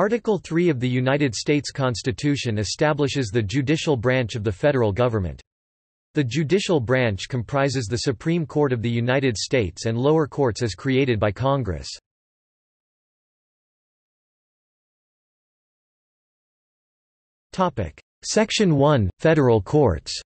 Article 3 of the United States Constitution establishes the judicial branch of the federal government. The judicial branch comprises the Supreme Court of the United States and lower courts as created by Congress. Section 1 – Federal courts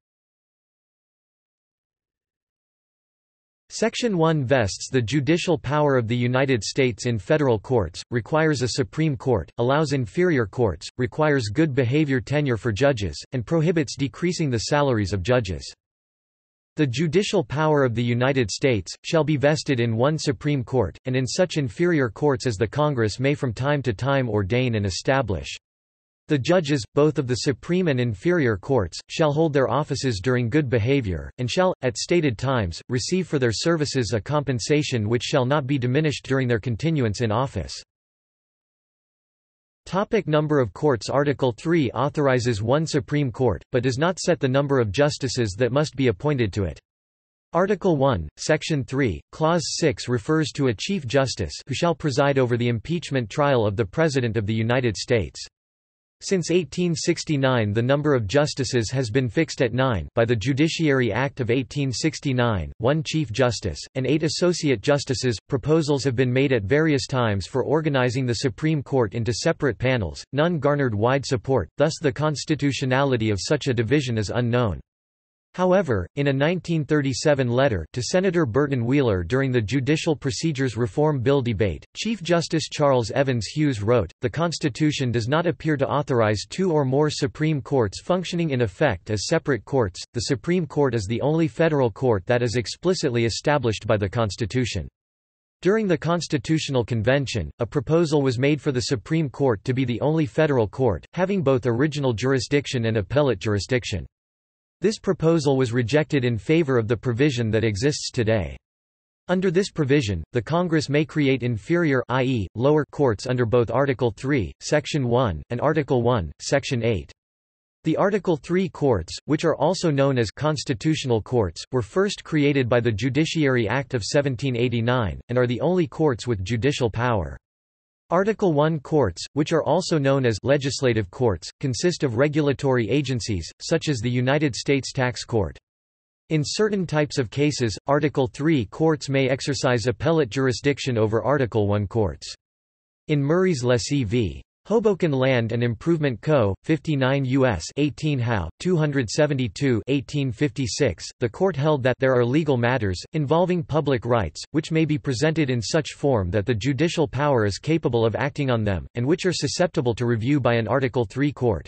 Section 1 vests the judicial power of the United States in federal courts, requires a Supreme Court, allows inferior courts, requires good behavior tenure for judges, and prohibits decreasing the salaries of judges. The judicial power of the United States, shall be vested in one Supreme Court, and in such inferior courts as the Congress may from time to time ordain and establish. The judges, both of the supreme and inferior courts, shall hold their offices during good behavior, and shall, at stated times, receive for their services a compensation which shall not be diminished during their continuance in office. Topic number of courts Article 3 authorizes one Supreme Court, but does not set the number of justices that must be appointed to it. Article 1, Section 3, Clause 6 refers to a Chief Justice who shall preside over the impeachment trial of the President of the United States. Since 1869 the number of justices has been fixed at nine by the Judiciary Act of 1869, one Chief Justice, and eight Associate Justices. Proposals have been made at various times for organizing the Supreme Court into separate panels, none garnered wide support, thus the constitutionality of such a division is unknown. However, in a 1937 letter to Senator Burton Wheeler during the Judicial Procedures Reform Bill debate, Chief Justice Charles Evans Hughes wrote, The Constitution does not appear to authorize two or more Supreme Courts functioning in effect as separate courts, the Supreme Court is the only federal court that is explicitly established by the Constitution. During the Constitutional Convention, a proposal was made for the Supreme Court to be the only federal court, having both original jurisdiction and appellate jurisdiction. This proposal was rejected in favor of the provision that exists today. Under this provision, the Congress may create inferior i.e., lower courts under both Article 3, Section 1, and Article 1, Section 8. The Article 3 courts, which are also known as constitutional courts, were first created by the Judiciary Act of 1789, and are the only courts with judicial power. Article 1 courts, which are also known as legislative courts, consist of regulatory agencies, such as the United States Tax Court. In certain types of cases, Article 3 courts may exercise appellate jurisdiction over Article 1 courts. In Murray's Lessee v. Hoboken Land and Improvement Co., 59 U.S. 18 How, 272 1856, the court held that there are legal matters, involving public rights, which may be presented in such form that the judicial power is capable of acting on them, and which are susceptible to review by an Article III court.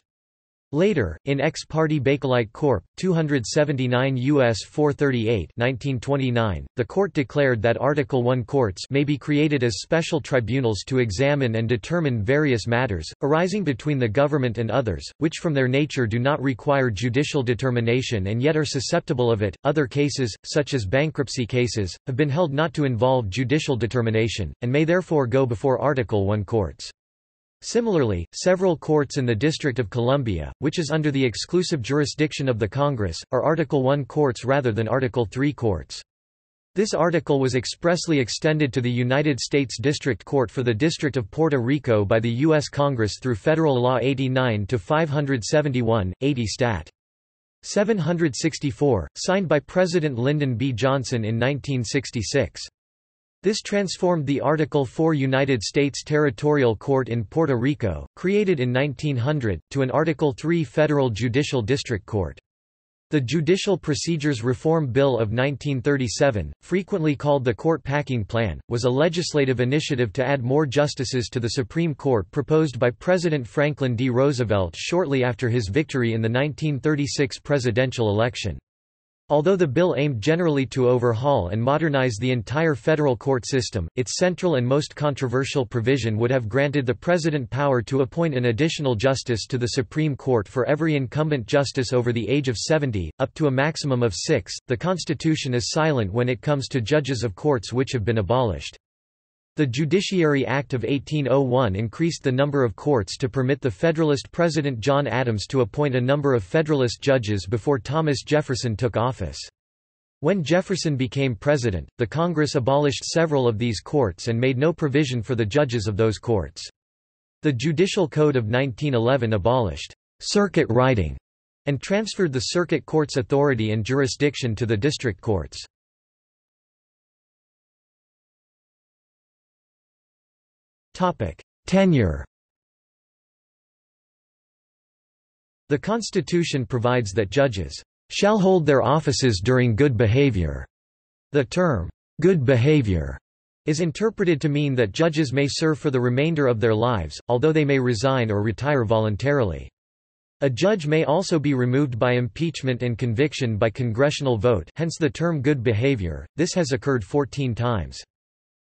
Later, in Ex parte Bakelite Corp. 279 U.S. 438 1929, the court declared that Article I courts may be created as special tribunals to examine and determine various matters, arising between the government and others, which from their nature do not require judicial determination and yet are susceptible of it. Other cases, such as bankruptcy cases, have been held not to involve judicial determination, and may therefore go before Article I courts. Similarly, several courts in the District of Columbia, which is under the exclusive jurisdiction of the Congress, are Article I courts rather than Article III courts. This article was expressly extended to the United States District Court for the District of Puerto Rico by the U.S. Congress through Federal Law 89 to 571, 80 Stat. 764, signed by President Lyndon B. Johnson in 1966. This transformed the Article 4 United States Territorial Court in Puerto Rico, created in 1900, to an Article 3 Federal Judicial District Court. The Judicial Procedures Reform Bill of 1937, frequently called the Court Packing Plan, was a legislative initiative to add more justices to the Supreme Court proposed by President Franklin D. Roosevelt shortly after his victory in the 1936 presidential election. Although the bill aimed generally to overhaul and modernize the entire federal court system, its central and most controversial provision would have granted the president power to appoint an additional justice to the Supreme Court for every incumbent justice over the age of 70, up to a maximum of six. The Constitution is silent when it comes to judges of courts which have been abolished. The Judiciary Act of 1801 increased the number of courts to permit the Federalist President John Adams to appoint a number of Federalist judges before Thomas Jefferson took office. When Jefferson became president, the Congress abolished several of these courts and made no provision for the judges of those courts. The Judicial Code of 1911 abolished circuit riding and transferred the circuit court's authority and jurisdiction to the district courts. Tenure The Constitution provides that judges shall hold their offices during good behavior. The term, good behavior, is interpreted to mean that judges may serve for the remainder of their lives, although they may resign or retire voluntarily. A judge may also be removed by impeachment and conviction by congressional vote hence the term good behavior, this has occurred 14 times.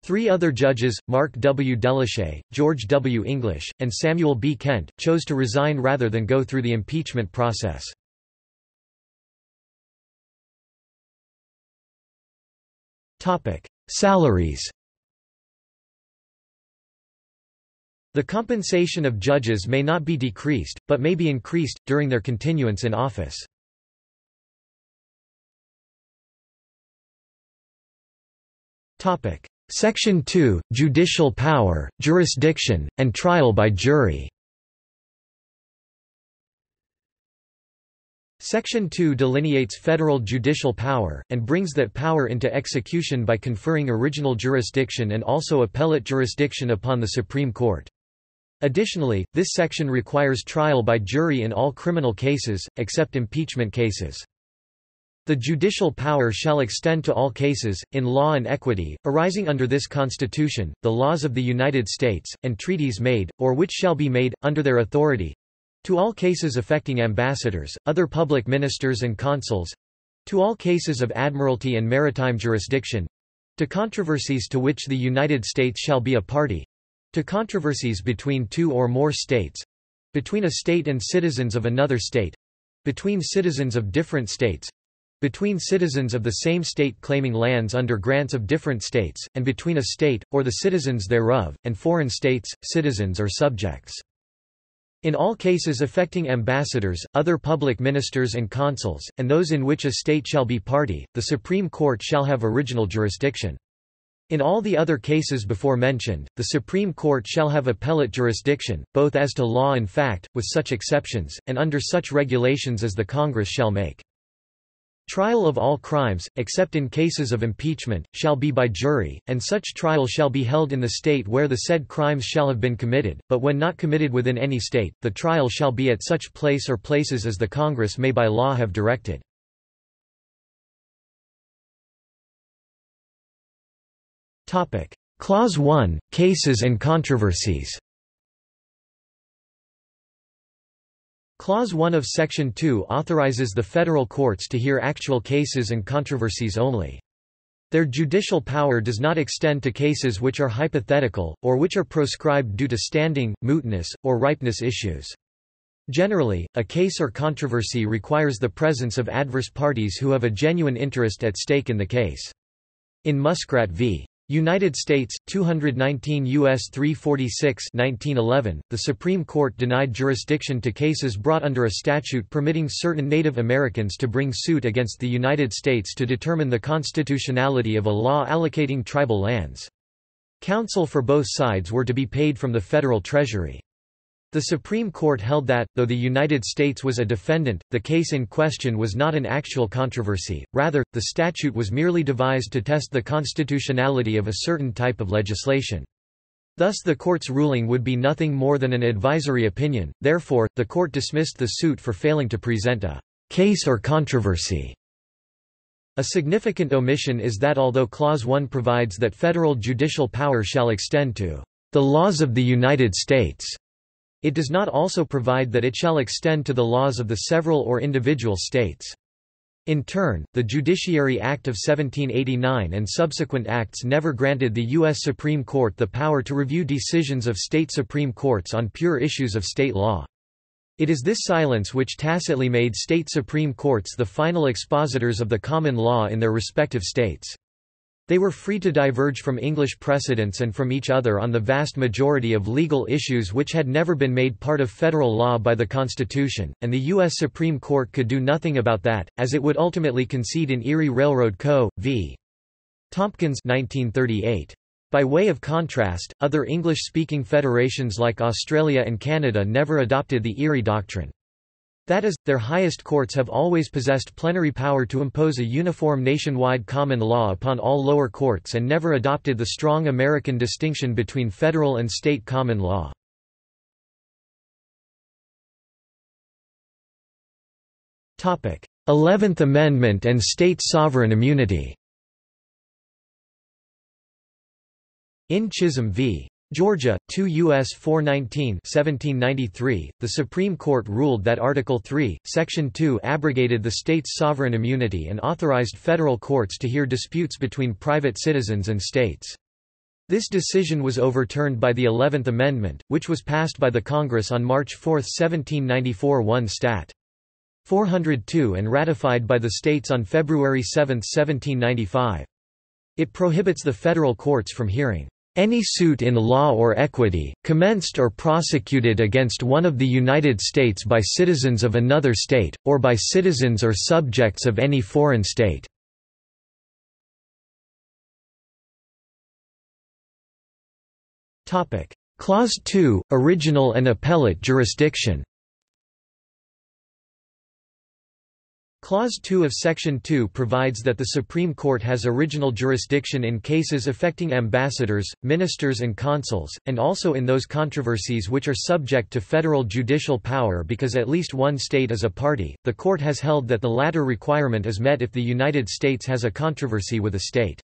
Three other judges, Mark W. Delahay, George W. English, and Samuel B. Kent, chose to resign rather than go through the impeachment process. Salaries The compensation of judges may not be decreased, but may be increased, during their continuance in office. Section 2, Judicial power, jurisdiction, and trial by jury Section 2 delineates federal judicial power, and brings that power into execution by conferring original jurisdiction and also appellate jurisdiction upon the Supreme Court. Additionally, this section requires trial by jury in all criminal cases, except impeachment cases. The judicial power shall extend to all cases, in law and equity, arising under this Constitution, the laws of the United States, and treaties made, or which shall be made, under their authority, to all cases affecting ambassadors, other public ministers and consuls, to all cases of admiralty and maritime jurisdiction, to controversies to which the United States shall be a party, to controversies between two or more states between a state and citizens of another state between citizens of different states between citizens of the same state claiming lands under grants of different states, and between a state, or the citizens thereof, and foreign states, citizens or subjects. In all cases affecting ambassadors, other public ministers and consuls, and those in which a state shall be party, the Supreme Court shall have original jurisdiction. In all the other cases before mentioned, the Supreme Court shall have appellate jurisdiction, both as to law and fact, with such exceptions, and under such regulations as the Congress shall make. Trial of all crimes, except in cases of impeachment, shall be by jury, and such trial shall be held in the state where the said crimes shall have been committed, but when not committed within any state, the trial shall be at such place or places as the Congress may by law have directed. Clause 1 – Cases and controversies Clause 1 of Section 2 authorizes the federal courts to hear actual cases and controversies only. Their judicial power does not extend to cases which are hypothetical, or which are proscribed due to standing, mootness, or ripeness issues. Generally, a case or controversy requires the presence of adverse parties who have a genuine interest at stake in the case. In Muskrat v. United States, 219 U.S. 346 1911, the Supreme Court denied jurisdiction to cases brought under a statute permitting certain Native Americans to bring suit against the United States to determine the constitutionality of a law allocating tribal lands. Counsel for both sides were to be paid from the federal treasury. The Supreme Court held that, though the United States was a defendant, the case in question was not an actual controversy, rather, the statute was merely devised to test the constitutionality of a certain type of legislation. Thus the court's ruling would be nothing more than an advisory opinion, therefore, the court dismissed the suit for failing to present a case or controversy. A significant omission is that although Clause 1 provides that federal judicial power shall extend to the laws of the United States, it does not also provide that it shall extend to the laws of the several or individual states. In turn, the Judiciary Act of 1789 and subsequent acts never granted the U.S. Supreme Court the power to review decisions of state supreme courts on pure issues of state law. It is this silence which tacitly made state supreme courts the final expositors of the common law in their respective states. They were free to diverge from English precedents and from each other on the vast majority of legal issues which had never been made part of federal law by the Constitution, and the U.S. Supreme Court could do nothing about that, as it would ultimately concede in Erie Railroad Co. v. Tompkins 1938. By way of contrast, other English-speaking federations like Australia and Canada never adopted the Erie Doctrine. That is, their highest courts have always possessed plenary power to impose a uniform nationwide common law upon all lower courts and never adopted the strong American distinction between federal and state common law. Eleventh Amendment and state sovereign immunity In Chisholm v. Georgia, 2 U.S. 419 1793, the Supreme Court ruled that Article 3, Section 2 abrogated the state's sovereign immunity and authorized federal courts to hear disputes between private citizens and states. This decision was overturned by the Eleventh Amendment, which was passed by the Congress on March 4, 1794 1 Stat. 402 and ratified by the states on February 7, 1795. It prohibits the federal courts from hearing any suit in law or equity, commenced or prosecuted against one of the United States by citizens of another state, or by citizens or subjects of any foreign state." Clause 2, Original and Appellate Jurisdiction Clause 2 of Section 2 provides that the Supreme Court has original jurisdiction in cases affecting ambassadors, ministers and consuls, and also in those controversies which are subject to federal judicial power because at least one state is a party. The Court has held that the latter requirement is met if the United States has a controversy with a state.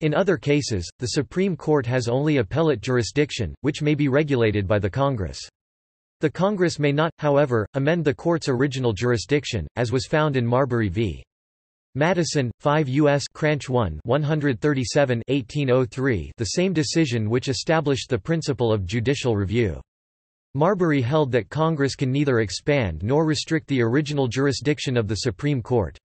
In other cases, the Supreme Court has only appellate jurisdiction, which may be regulated by the Congress. The Congress may not, however, amend the court's original jurisdiction, as was found in Marbury v. Madison, 5 U.S. Cranch 1 137 1803 the same decision which established the principle of judicial review. Marbury held that Congress can neither expand nor restrict the original jurisdiction of the Supreme Court.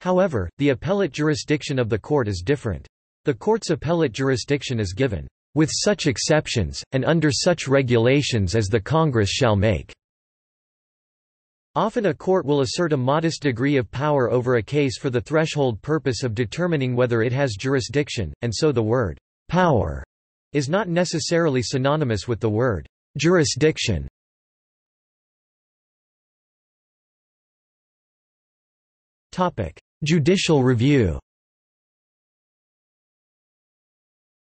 However, the appellate jurisdiction of the court is different. The court's appellate jurisdiction is given with such exceptions, and under such regulations as the Congress shall make." Often a court will assert a modest degree of power over a case for the threshold purpose of determining whether it has jurisdiction, and so the word «power» is not necessarily synonymous with the word «jurisdiction». Judicial review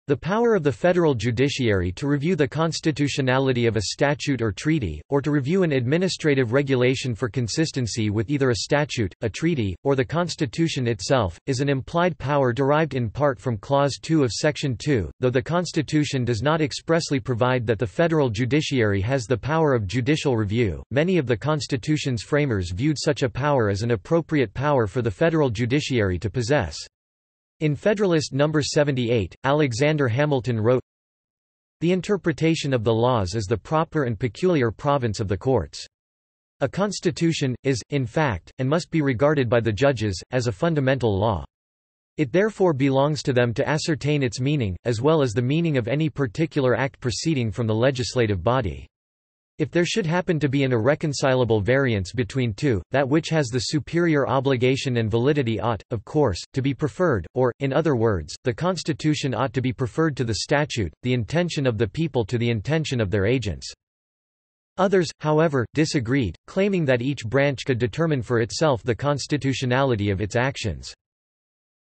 The power of the federal judiciary to review the constitutionality of a statute or treaty, or to review an administrative regulation for consistency with either a statute, a treaty, or the Constitution itself, is an implied power derived in part from Clause 2 of Section 2, though the Constitution does not expressly provide that the federal judiciary has the power of judicial review. Many of the Constitution's framers viewed such a power as an appropriate power for the federal judiciary to possess. In Federalist No. 78, Alexander Hamilton wrote, The interpretation of the laws is the proper and peculiar province of the courts. A constitution, is, in fact, and must be regarded by the judges, as a fundamental law. It therefore belongs to them to ascertain its meaning, as well as the meaning of any particular act proceeding from the legislative body. If there should happen to be an irreconcilable variance between two, that which has the superior obligation and validity ought, of course, to be preferred, or, in other words, the Constitution ought to be preferred to the statute, the intention of the people to the intention of their agents. Others, however, disagreed, claiming that each branch could determine for itself the constitutionality of its actions.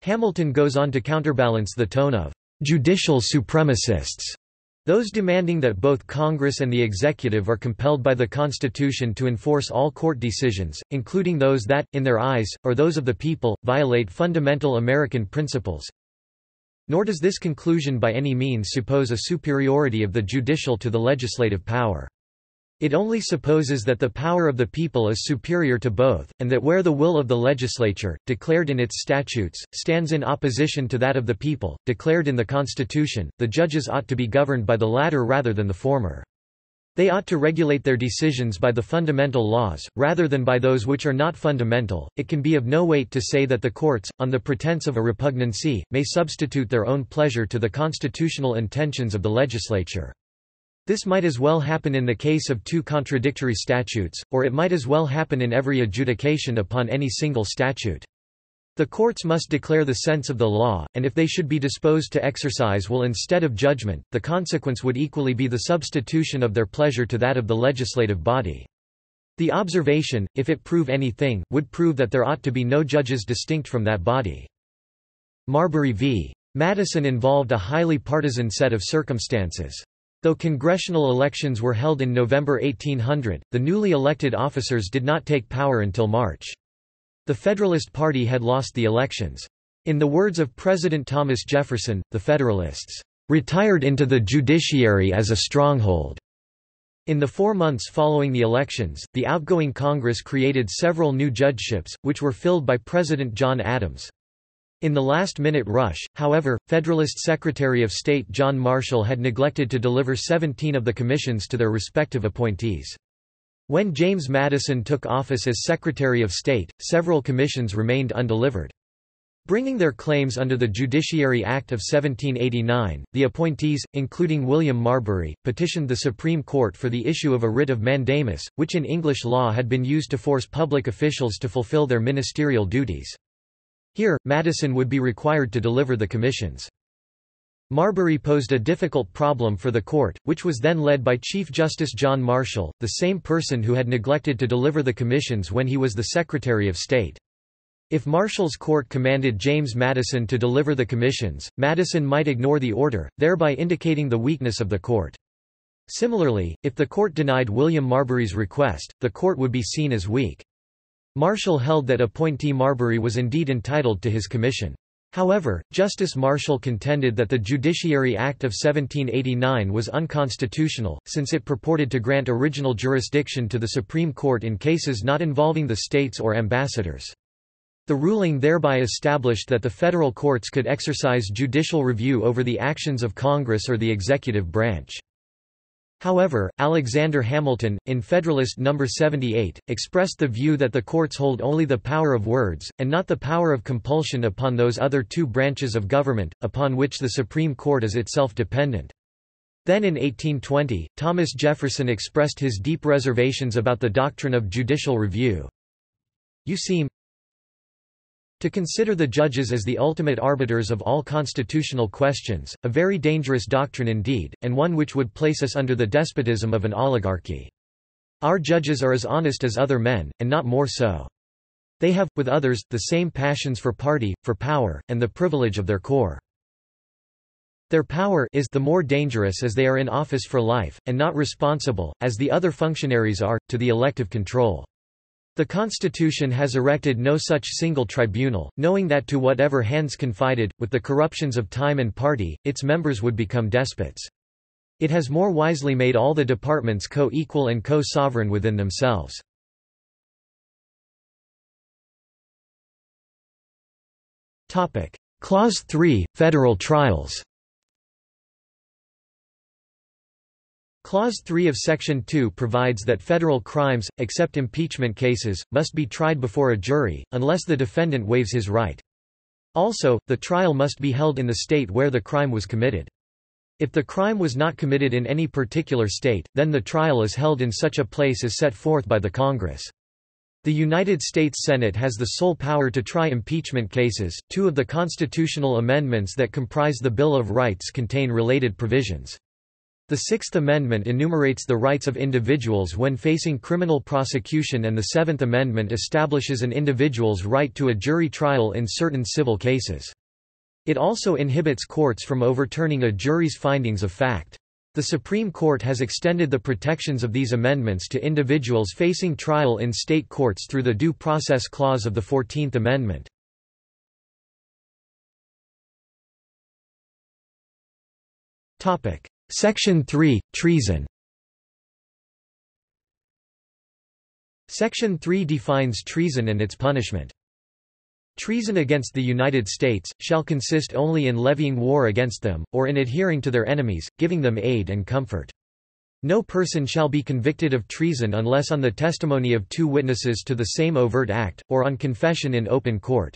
Hamilton goes on to counterbalance the tone of judicial supremacists those demanding that both Congress and the executive are compelled by the Constitution to enforce all court decisions, including those that, in their eyes, or those of the people, violate fundamental American principles. Nor does this conclusion by any means suppose a superiority of the judicial to the legislative power. It only supposes that the power of the people is superior to both, and that where the will of the legislature, declared in its statutes, stands in opposition to that of the people, declared in the Constitution, the judges ought to be governed by the latter rather than the former. They ought to regulate their decisions by the fundamental laws, rather than by those which are not fundamental. It can be of no weight to say that the courts, on the pretense of a repugnancy, may substitute their own pleasure to the constitutional intentions of the legislature. This might as well happen in the case of two contradictory statutes, or it might as well happen in every adjudication upon any single statute. The courts must declare the sense of the law, and if they should be disposed to exercise will instead of judgment, the consequence would equally be the substitution of their pleasure to that of the legislative body. The observation, if it prove anything, would prove that there ought to be no judges distinct from that body. Marbury v. Madison involved a highly partisan set of circumstances. Though congressional elections were held in November 1800, the newly elected officers did not take power until March. The Federalist Party had lost the elections. In the words of President Thomas Jefferson, the Federalists retired into the judiciary as a stronghold. In the four months following the elections, the outgoing Congress created several new judgeships, which were filled by President John Adams. In the last-minute rush, however, Federalist Secretary of State John Marshall had neglected to deliver 17 of the commissions to their respective appointees. When James Madison took office as Secretary of State, several commissions remained undelivered. Bringing their claims under the Judiciary Act of 1789, the appointees, including William Marbury, petitioned the Supreme Court for the issue of a writ of mandamus, which in English law had been used to force public officials to fulfill their ministerial duties. Here, Madison would be required to deliver the commissions. Marbury posed a difficult problem for the court, which was then led by Chief Justice John Marshall, the same person who had neglected to deliver the commissions when he was the Secretary of State. If Marshall's court commanded James Madison to deliver the commissions, Madison might ignore the order, thereby indicating the weakness of the court. Similarly, if the court denied William Marbury's request, the court would be seen as weak. Marshall held that appointee Marbury was indeed entitled to his commission. However, Justice Marshall contended that the Judiciary Act of 1789 was unconstitutional, since it purported to grant original jurisdiction to the Supreme Court in cases not involving the states or ambassadors. The ruling thereby established that the federal courts could exercise judicial review over the actions of Congress or the executive branch. However, Alexander Hamilton, in Federalist No. 78, expressed the view that the courts hold only the power of words, and not the power of compulsion upon those other two branches of government, upon which the Supreme Court is itself dependent. Then in 1820, Thomas Jefferson expressed his deep reservations about the doctrine of judicial review. You seem, to consider the judges as the ultimate arbiters of all constitutional questions, a very dangerous doctrine indeed, and one which would place us under the despotism of an oligarchy. Our judges are as honest as other men, and not more so. They have, with others, the same passions for party, for power, and the privilege of their corps. Their power is the more dangerous as they are in office for life, and not responsible, as the other functionaries are, to the elective control. The Constitution has erected no such single tribunal, knowing that to whatever hands confided, with the corruptions of time and party, its members would become despots. It has more wisely made all the departments co-equal and co-sovereign within themselves. Clause 3 – Federal trials Clause 3 of Section 2 provides that federal crimes, except impeachment cases, must be tried before a jury, unless the defendant waives his right. Also, the trial must be held in the state where the crime was committed. If the crime was not committed in any particular state, then the trial is held in such a place as set forth by the Congress. The United States Senate has the sole power to try impeachment cases. Two of the constitutional amendments that comprise the Bill of Rights contain related provisions. The Sixth Amendment enumerates the rights of individuals when facing criminal prosecution and the Seventh Amendment establishes an individual's right to a jury trial in certain civil cases. It also inhibits courts from overturning a jury's findings of fact. The Supreme Court has extended the protections of these amendments to individuals facing trial in state courts through the Due Process Clause of the Fourteenth Amendment. Section 3 – Treason Section 3 defines treason and its punishment. Treason against the United States, shall consist only in levying war against them, or in adhering to their enemies, giving them aid and comfort. No person shall be convicted of treason unless on the testimony of two witnesses to the same overt act, or on confession in open court.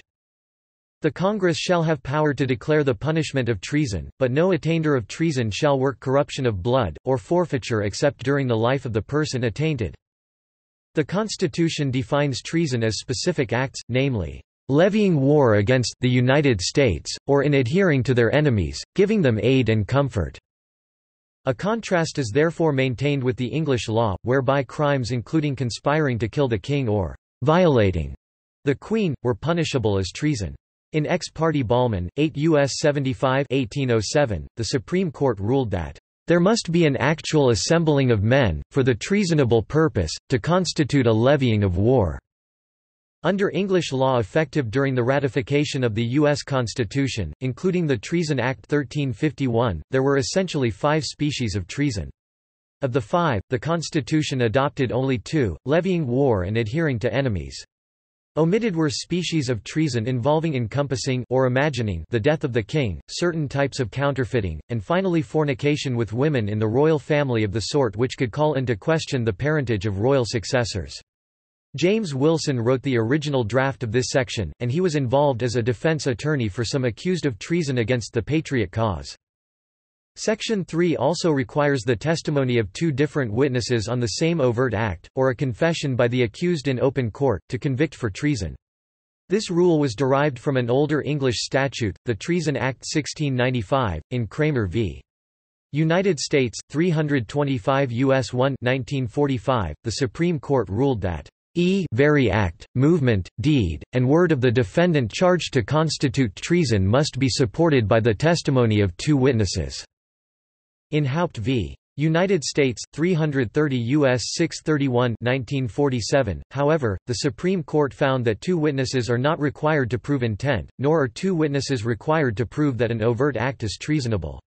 The Congress shall have power to declare the punishment of treason, but no attainder of treason shall work corruption of blood, or forfeiture except during the life of the person attainted. The Constitution defines treason as specific acts, namely, levying war against the United States, or in adhering to their enemies, giving them aid and comfort." A contrast is therefore maintained with the English law, whereby crimes including conspiring to kill the king or violating the Queen, were punishable as treason. In Ex parte Bollman, 8 U.S. 75 1807, the Supreme Court ruled that there must be an actual assembling of men, for the treasonable purpose, to constitute a levying of war." Under English law effective during the ratification of the U.S. Constitution, including the Treason Act 1351, there were essentially five species of treason. Of the five, the Constitution adopted only two, levying war and adhering to enemies. Omitted were species of treason involving encompassing or imagining the death of the king, certain types of counterfeiting, and finally fornication with women in the royal family of the sort which could call into question the parentage of royal successors. James Wilson wrote the original draft of this section, and he was involved as a defense attorney for some accused of treason against the Patriot cause. Section 3 also requires the testimony of two different witnesses on the same overt act, or a confession by the accused in open court, to convict for treason. This rule was derived from an older English statute, the Treason Act 1695, in Cramer v. United States, 325 U.S. 1 1945, the Supreme Court ruled that e very act, movement, deed, and word of the defendant charged to constitute treason must be supported by the testimony of two witnesses." In Haupt v. United States, 330 U.S. 631 1947, however, the Supreme Court found that two witnesses are not required to prove intent, nor are two witnesses required to prove that an overt act is treasonable.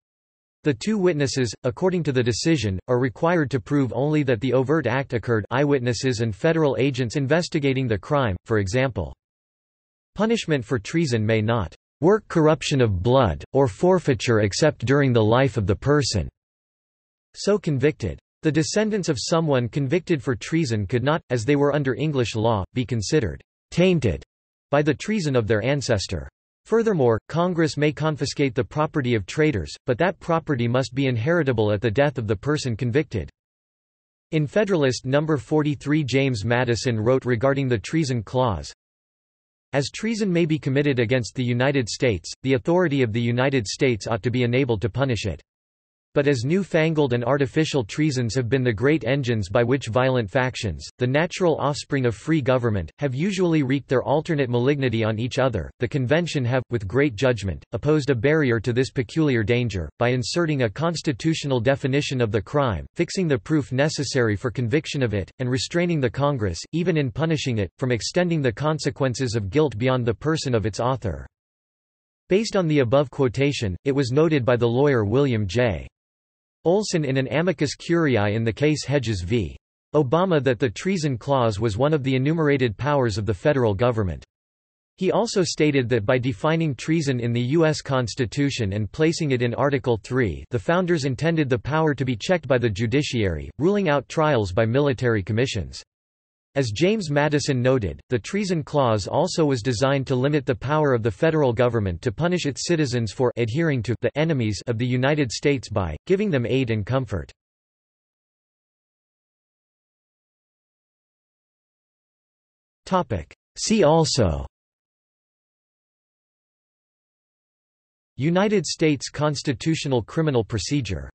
The two witnesses, according to the decision, are required to prove only that the overt act occurred eyewitnesses and federal agents investigating the crime, for example. Punishment for treason may not work corruption of blood, or forfeiture except during the life of the person so convicted. The descendants of someone convicted for treason could not, as they were under English law, be considered tainted by the treason of their ancestor. Furthermore, Congress may confiscate the property of traitors, but that property must be inheritable at the death of the person convicted. In Federalist No. 43 James Madison wrote regarding the Treason Clause, As treason may be committed against the United States, the authority of the United States ought to be enabled to punish it. But as new-fangled and artificial treasons have been the great engines by which violent factions, the natural offspring of free government, have usually wreaked their alternate malignity on each other, the Convention have, with great judgment, opposed a barrier to this peculiar danger, by inserting a constitutional definition of the crime, fixing the proof necessary for conviction of it, and restraining the Congress, even in punishing it, from extending the consequences of guilt beyond the person of its author. Based on the above quotation, it was noted by the lawyer William J. Olson in an amicus curiae in the case Hedges v. Obama that the treason clause was one of the enumerated powers of the federal government. He also stated that by defining treason in the U.S. Constitution and placing it in Article III the founders intended the power to be checked by the judiciary, ruling out trials by military commissions. As James Madison noted, the Treason Clause also was designed to limit the power of the federal government to punish its citizens for adhering to the enemies of the United States by giving them aid and comfort. See also United States constitutional criminal procedure